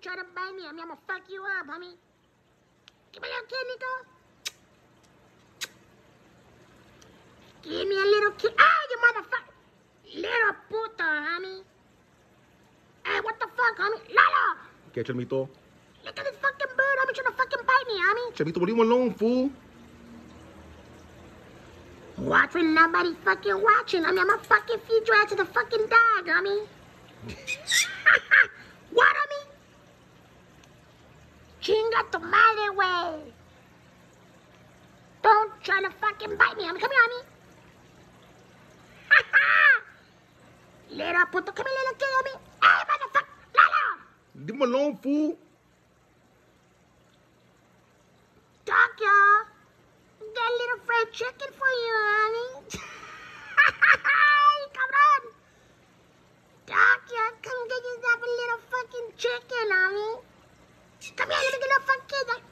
try to bite me, I mean, I'm gonna fuck you up, homie. Give me a little kidney, go. Give me a little kid. Ah, you motherfucker. Little puta, homie. Hey, what the fuck, homie? Lalo! ¿Qué, Chelmito? Look at this fucking bird, homie, trying to fucking bite me, homie. Chelmito, leave him alone, fool. Watch when nobody fucking watching. I mean, I'm gonna fucking feed you out to the fucking dog, homie. what, homie? Chinga tu madre, way. Don't try to fucking bite me, homie. Come here, homie. little puto, come here, little kid, homie. Hey, motherfucker, Lalo. Leave him alone, fool. Doc, y'all. Got a little fried chicken for you, honey. Cabrón. Doc, y'all, come get yourself a little fucking chicken, honey. Come here, let me